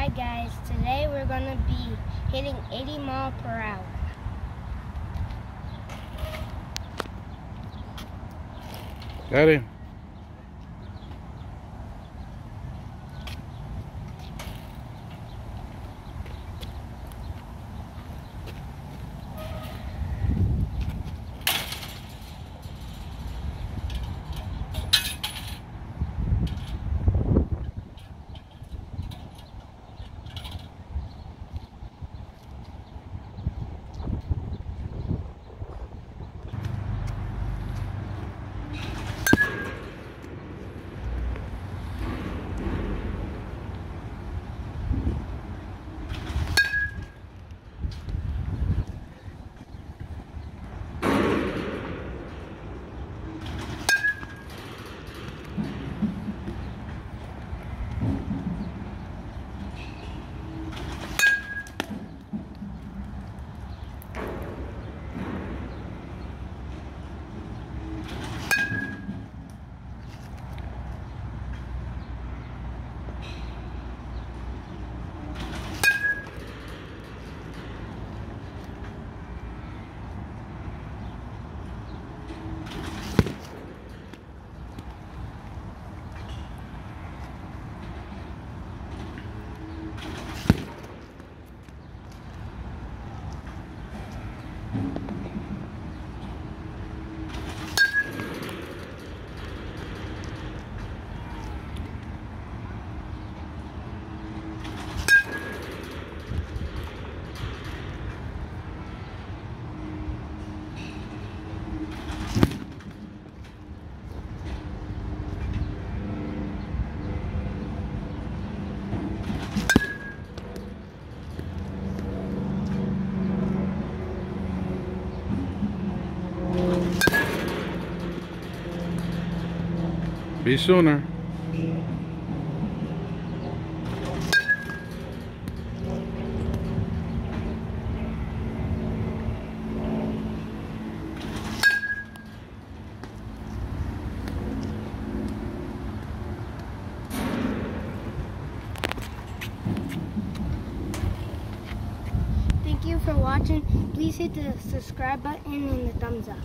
Hi guys, today we're gonna be hitting 80 mile per hour. Got him. Be sooner. Thank you for watching. Please hit the subscribe button and the thumbs up.